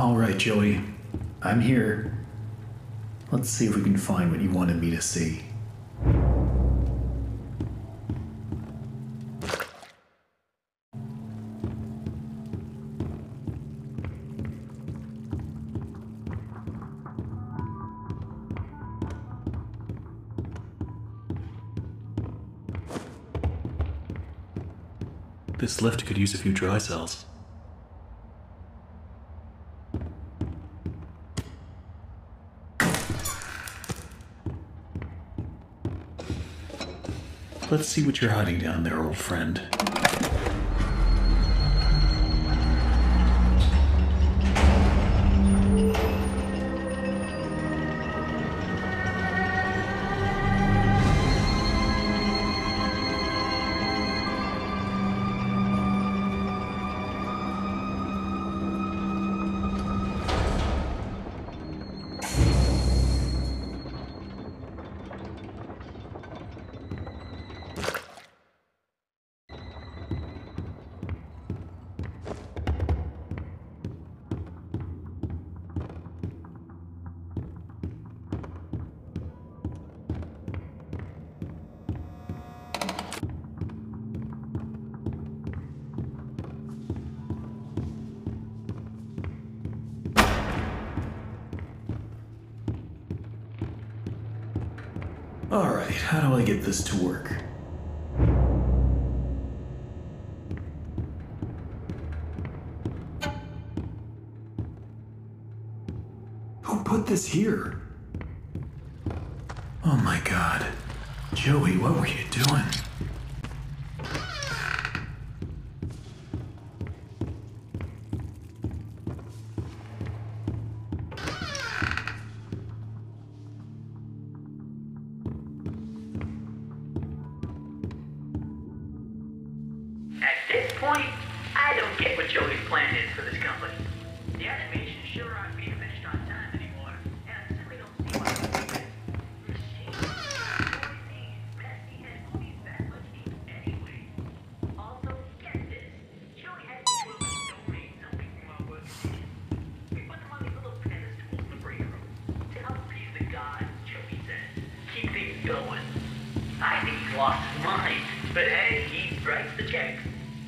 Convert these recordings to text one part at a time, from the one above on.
All right, Joey. I'm here. Let's see if we can find what you wanted me to see. This lift could use a few dry cells. Let's see what you're hiding down there, old friend. Alright, how do I get this to work? Who put this here? Oh my god. Joey, what were you doing? This point, I don't get what Joey's plan is for this company. The animations sure aren't being finished on time anymore, and I simply don't see why. We going. I think he's lost his mind. But hey, he writes the checks.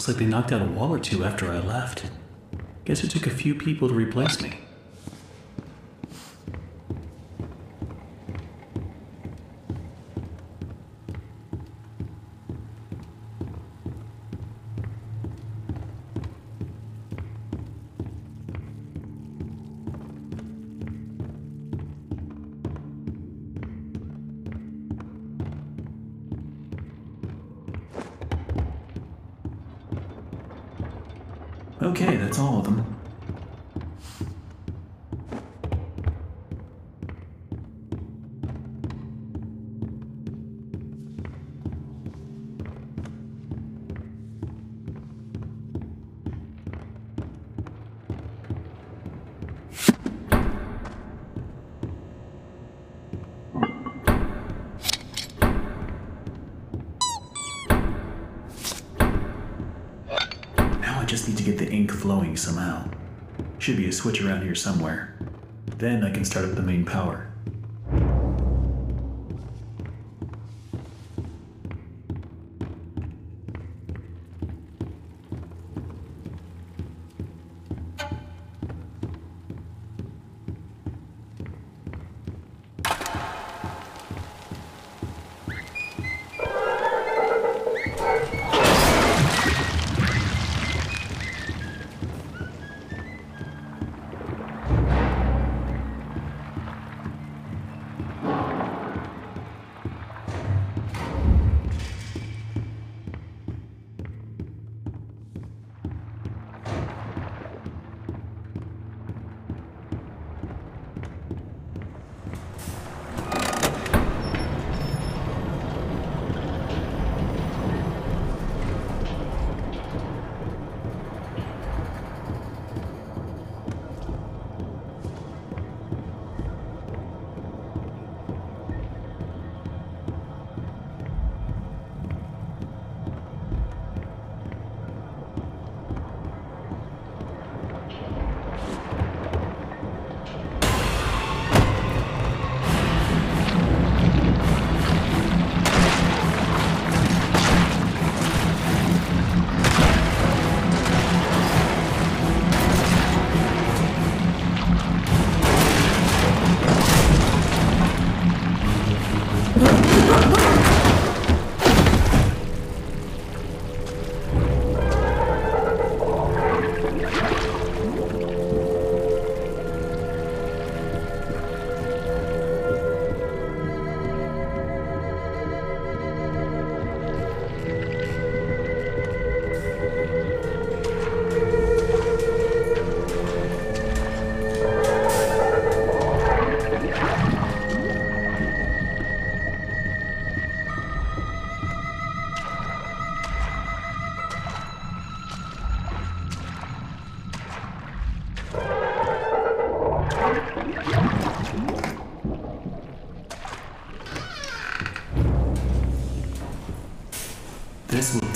Looks like they knocked out a wall or two after I left. Guess it took a few people to replace me. Okay, that's all of them. Just need to get the ink flowing somehow. Should be a switch around here somewhere. Then I can start up the main power.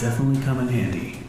Definitely come in handy.